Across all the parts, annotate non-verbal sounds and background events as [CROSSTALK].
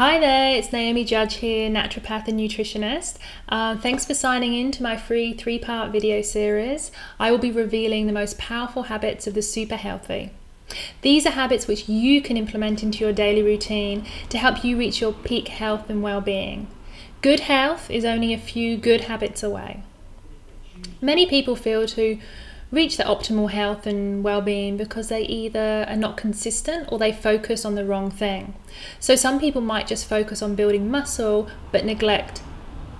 Hi there, it's Naomi Judge here, naturopath and nutritionist. Uh, thanks for signing in to my free three part video series. I will be revealing the most powerful habits of the super healthy. These are habits which you can implement into your daily routine to help you reach your peak health and well being. Good health is only a few good habits away. Many people feel to reach their optimal health and well-being because they either are not consistent or they focus on the wrong thing. So some people might just focus on building muscle but neglect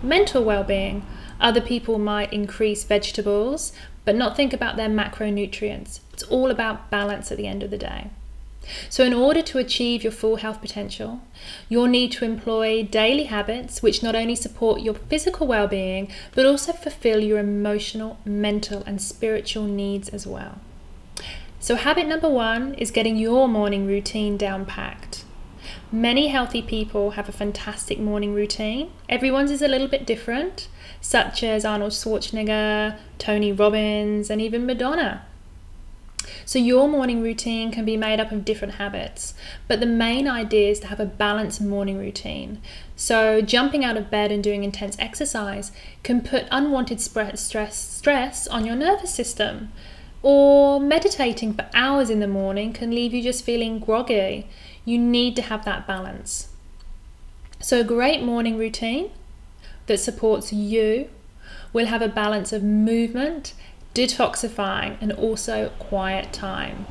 mental well-being. Other people might increase vegetables but not think about their macronutrients. It's all about balance at the end of the day. So, in order to achieve your full health potential, you'll need to employ daily habits which not only support your physical well being, but also fulfill your emotional, mental, and spiritual needs as well. So, habit number one is getting your morning routine down packed. Many healthy people have a fantastic morning routine. Everyone's is a little bit different, such as Arnold Schwarzenegger, Tony Robbins, and even Madonna. So, your morning routine can be made up of different habits, but the main idea is to have a balanced morning routine. So, jumping out of bed and doing intense exercise can put unwanted stress, stress on your nervous system. Or meditating for hours in the morning can leave you just feeling groggy. You need to have that balance. So, a great morning routine that supports you will have a balance of movement detoxifying, and also quiet time.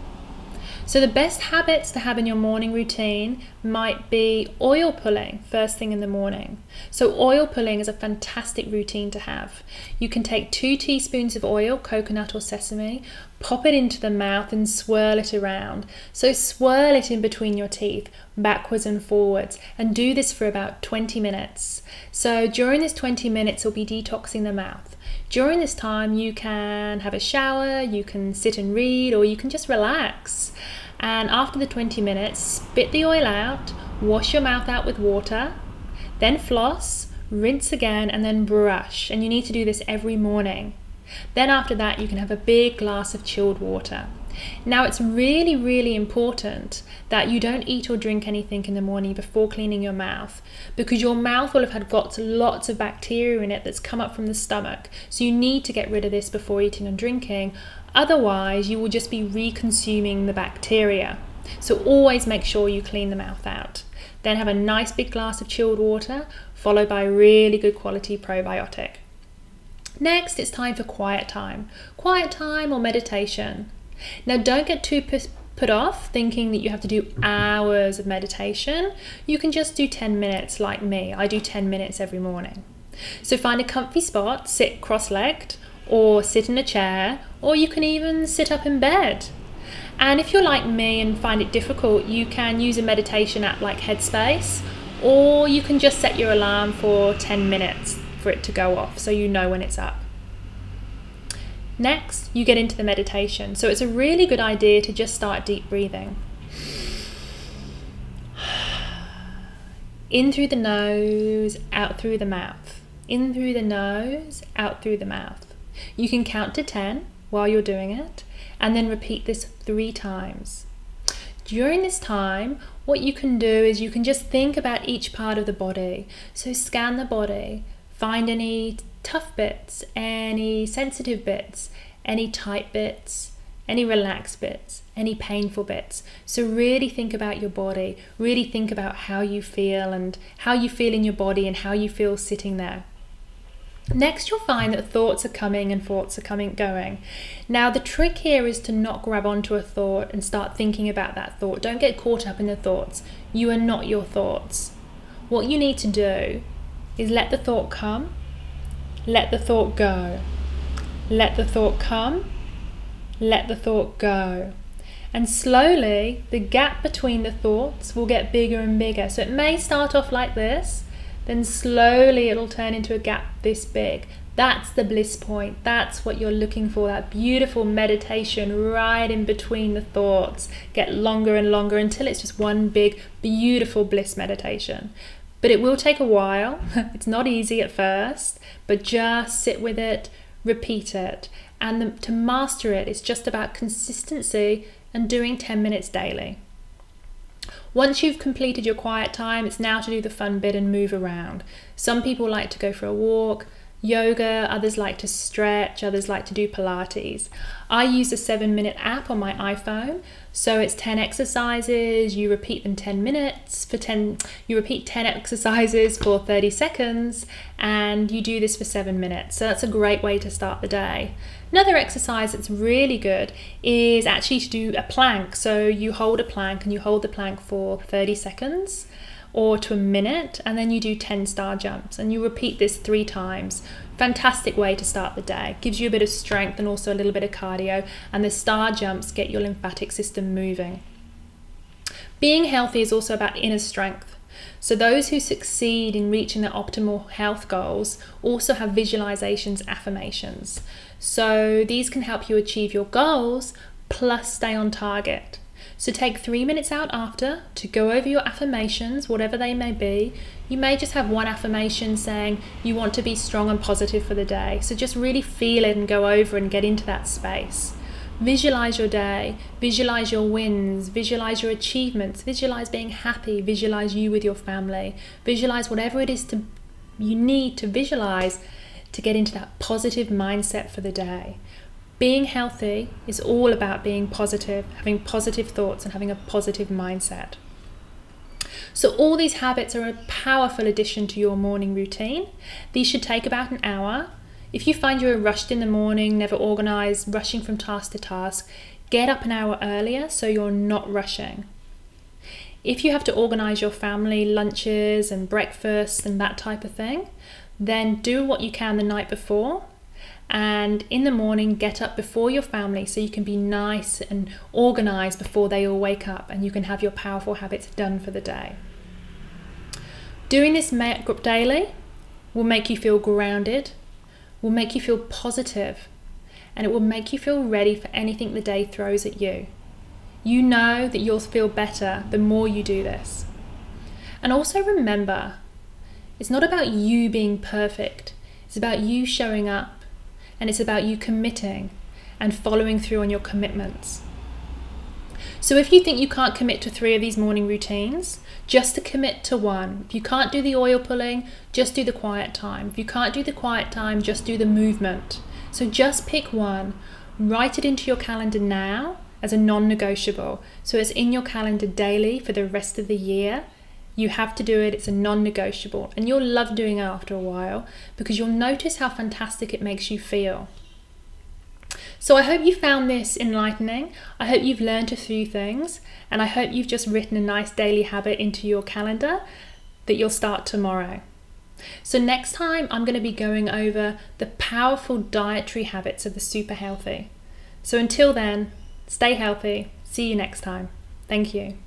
So, the best habits to have in your morning routine might be oil pulling first thing in the morning. So, oil pulling is a fantastic routine to have. You can take two teaspoons of oil, coconut or sesame, pop it into the mouth and swirl it around. So, swirl it in between your teeth, backwards and forwards, and do this for about 20 minutes. So, during this 20 minutes, you'll be detoxing the mouth. During this time, you can have a shower, you can sit and read, or you can just relax. And after the 20 minutes, spit the oil out, wash your mouth out with water, then floss, rinse again, and then brush. And you need to do this every morning. Then, after that, you can have a big glass of chilled water. Now, it's really, really important that you don't eat or drink anything in the morning before cleaning your mouth because your mouth will have had got lots of bacteria in it that's come up from the stomach. So, you need to get rid of this before eating and drinking. Otherwise, you will just be reconsuming the bacteria. So, always make sure you clean the mouth out. Then, have a nice big glass of chilled water, followed by a really good quality probiotic. Next, it's time for quiet time. Quiet time or meditation. Now, don't get too put off thinking that you have to do hours of meditation. You can just do 10 minutes like me. I do 10 minutes every morning. So find a comfy spot, sit cross legged, or sit in a chair, or you can even sit up in bed. And if you're like me and find it difficult, you can use a meditation app like Headspace, or you can just set your alarm for 10 minutes for it to go off so you know when it's up. Next, you get into the meditation. So it's a really good idea to just start deep breathing. In through the nose, out through the mouth. In through the nose, out through the mouth. You can count to 10 while you're doing it and then repeat this three times. During this time, what you can do is you can just think about each part of the body. So scan the body, find any tough bits, any sensitive bits, any tight bits, any relaxed bits, any painful bits. So, really think about your body, really think about how you feel and how you feel in your body and how you feel sitting there. Next, you'll find that thoughts are coming and thoughts are coming going. Now, the trick here is to not grab onto a thought and start thinking about that thought. Don't get caught up in the thoughts. You are not your thoughts. What you need to do is let the thought come let the thought go. Let the thought come. Let the thought go. And slowly, the gap between the thoughts will get bigger and bigger. So it may start off like this, then slowly it'll turn into a gap this big. That's the bliss point. That's what you're looking for. That beautiful meditation right in between the thoughts. Get longer and longer until it's just one big, beautiful bliss meditation. But it will take a while. [LAUGHS] it's not easy at first, but just sit with it, repeat it. And the, to master it, it's just about consistency and doing 10 minutes daily. Once you've completed your quiet time, it's now to do the fun bit and move around. Some people like to go for a walk, yoga, others like to stretch, others like to do Pilates. I use a seven minute app on my iPhone. So it's 10 exercises, you repeat them 10 minutes for 10, you repeat 10 [LAUGHS] exercises for 30 seconds, and you do this for seven minutes. So that's a great way to start the day. Another exercise that's really good is actually to do a plank. So you hold a plank and you hold the plank for 30 seconds or to a minute, and then you do 10 star jumps and you repeat this three times. Fantastic way to start the day. Gives you a bit of strength and also a little bit of cardio, and the star jumps get your lymphatic system moving. Being healthy is also about inner strength. So, those who succeed in reaching their optimal health goals also have visualizations, affirmations. So, these can help you achieve your goals plus stay on target. So take three minutes out after to go over your affirmations, whatever they may be. You may just have one affirmation saying you want to be strong and positive for the day. So just really feel it and go over and get into that space. Visualize your day, visualize your wins, visualize your achievements, visualize being happy, visualize you with your family, visualize whatever it is to you need to visualize to get into that positive mindset for the day. Being healthy is all about being positive, having positive thoughts, and having a positive mindset. So, all these habits are a powerful addition to your morning routine. These should take about an hour. If you find you're rushed in the morning, never organized, rushing from task to task, get up an hour earlier so you're not rushing. If you have to organize your family lunches and breakfasts and that type of thing, then do what you can the night before and in the morning get up before your family so you can be nice and organized before they all wake up and you can have your powerful habits done for the day. Doing this group daily will make you feel grounded, will make you feel positive, and it will make you feel ready for anything the day throws at you. You know that you'll feel better the more you do this. And also remember, it's not about you being perfect, it's about you showing up and it's about you committing and following through on your commitments. So if you think you can't commit to three of these morning routines, just to commit to one. If you can't do the oil pulling, just do the quiet time. If you can't do the quiet time, just do the movement. So just pick one, write it into your calendar now as a non negotiable. So it's in your calendar daily for the rest of the year you have to do it, it's a non negotiable, and you'll love doing it after a while because you'll notice how fantastic it makes you feel. So, I hope you found this enlightening. I hope you've learned a few things, and I hope you've just written a nice daily habit into your calendar that you'll start tomorrow. So, next time I'm going to be going over the powerful dietary habits of the super healthy. So, until then, stay healthy. See you next time. Thank you.